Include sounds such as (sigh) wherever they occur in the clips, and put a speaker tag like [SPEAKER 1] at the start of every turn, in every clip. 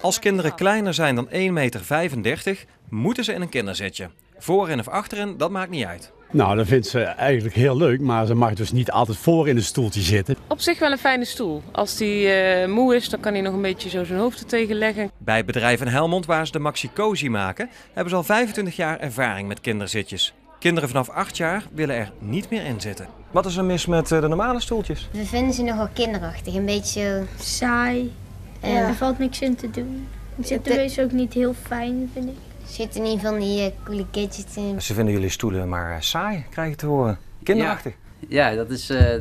[SPEAKER 1] Als kinderen kleiner zijn dan 1,35 meter, moeten ze in een kinderzitje. Voorin of achterin, dat maakt niet uit.
[SPEAKER 2] Nou, dat vindt ze eigenlijk heel leuk, maar ze mag dus niet altijd voor in een stoeltje zitten.
[SPEAKER 3] Op zich wel een fijne stoel. Als die eh, moe is, dan kan hij nog een beetje zo zijn hoofd er tegen leggen.
[SPEAKER 1] Bij het bedrijf in Helmond, waar ze de Maxi Cozy maken, hebben ze al 25 jaar ervaring met kinderzitjes. Kinderen vanaf 8 jaar willen er niet meer in zitten. Wat is er mis met eh, de normale stoeltjes?
[SPEAKER 4] We vinden ze nogal kinderachtig, een beetje zo...
[SPEAKER 5] saai. En
[SPEAKER 4] Ja.
[SPEAKER 5] er valt niks in te doen. Het zit
[SPEAKER 4] De-
[SPEAKER 5] er wees ook niet heel fijn, vind ik.
[SPEAKER 4] Er zitten niet van die eh, coole gadgets in.
[SPEAKER 1] Ze vinden jullie stoelen maar eh, saai, krijg je te horen. Kinderachtig.
[SPEAKER 6] Ja, dat is, eh,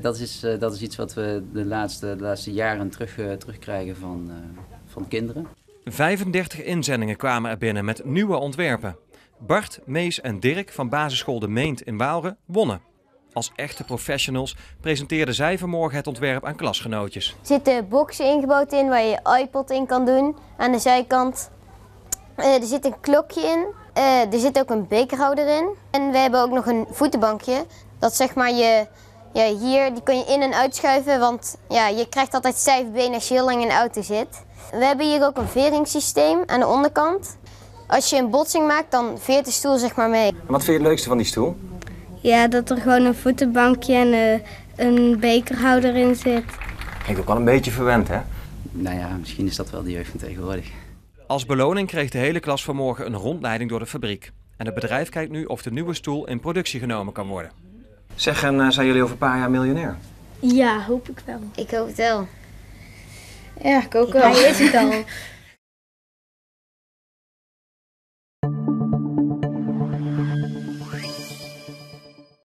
[SPEAKER 6] dat, is, eh, dat is iets wat we de laatste, de laatste jaren terug, eh, terugkrijgen van, eh, van kinderen.
[SPEAKER 1] 35 inzendingen kwamen er binnen met nieuwe ontwerpen. Bart, Mees en Dirk van basisschool De Meent in Waalre wonnen. Als echte professionals presenteerden zij vanmorgen het ontwerp aan klasgenootjes.
[SPEAKER 4] Er zitten boxen ingebouwd in waar je je iPod in kan doen aan de zijkant. Eh, er zit een klokje in. Eh, er zit ook een bekerhouder in. En we hebben ook nog een voetenbankje. Dat zeg maar je, ja, hier, die kun je in en uitschuiven. Want ja, je krijgt altijd stijf been als je heel lang in de auto zit. We hebben hier ook een veringssysteem aan de onderkant. Als je een botsing maakt, dan veert de stoel zeg maar mee.
[SPEAKER 1] Wat vind je het leukste van die stoel?
[SPEAKER 5] Ja, dat er gewoon een voetenbankje en eh, een bekerhouder in zit.
[SPEAKER 1] Klinkt ook wel een beetje verwend, hè?
[SPEAKER 6] Nou ja, misschien is dat wel de jeugd van tegenwoordig.
[SPEAKER 1] Als beloning kreeg de hele klas vanmorgen een rondleiding door de fabriek. En het bedrijf kijkt nu of de nieuwe stoel in productie genomen kan worden. Zeg, en eh, zijn jullie over een paar jaar miljonair?
[SPEAKER 5] Ja, hoop ik wel.
[SPEAKER 4] Ik hoop het wel.
[SPEAKER 3] Ja, ik ook
[SPEAKER 5] Hij is het al. (laughs)